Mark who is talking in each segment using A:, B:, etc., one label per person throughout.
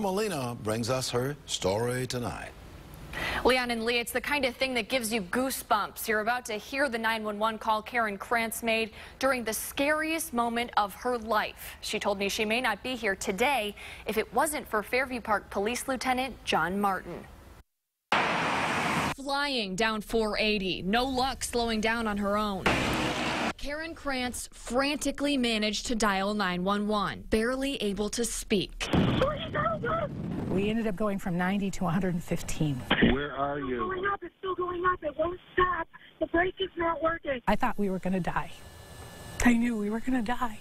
A: Molina brings us her story tonight.
B: Leon and Lee, it's the kind of thing that gives you goosebumps. You're about to hear the 911 call Karen Krantz made during the scariest moment of her life. She told me she may not be here today if it wasn't for Fairview Park Police Lieutenant John Martin. Flying down 480, no luck slowing down on her own. Karen Krantz frantically managed to dial 911, barely able to speak.
C: We ended up going from 90 to 115.
D: Where are you?
E: going up. It's still going up. It won't stop. The brake is not working.
C: I thought we were going to die. I knew we were going to die.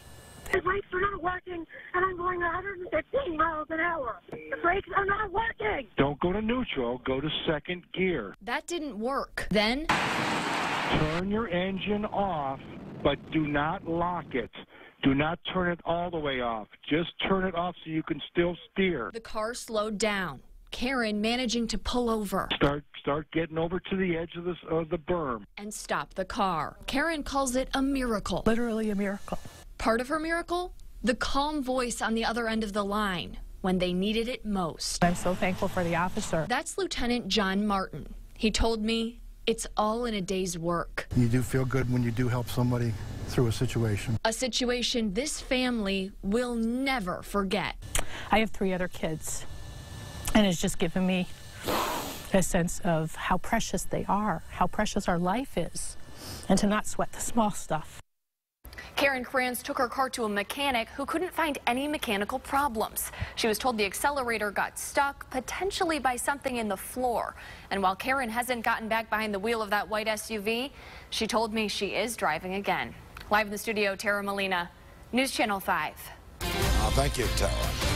E: The brakes are not working, and I'm going 115 miles an hour. The brakes are not working.
D: Don't go to neutral. Go to second gear.
B: That didn't work. Then
D: Turn your engine off, but do not lock it. Do not turn it all the way off. Just turn it off so you can still steer.
B: the car slowed down. Karen managing to pull over
D: Start start getting over to the edge of the of the berm.
B: and stop the car. Karen calls it a miracle.
C: Literally a miracle.
B: Part of her miracle? The calm voice on the other end of the line when they needed it most.
C: I'm so thankful for the officer.
B: That's Lieutenant John Martin. He told me it's all in a day's work.
F: You do feel good when you do help somebody through a situation.
B: A situation this family will never forget.
C: I have three other kids, and it's just given me a sense of how precious they are, how precious our life is, and to not sweat the small stuff.
B: Karen Krantz took her car to a mechanic who couldn't find any mechanical problems. She was told the accelerator got stuck, potentially by something in the floor. And while Karen hasn't gotten back behind the wheel of that white SUV, she told me she is driving again. Live in the studio, Tara Molina, News Channel 5.
A: Uh, thank you, Tara.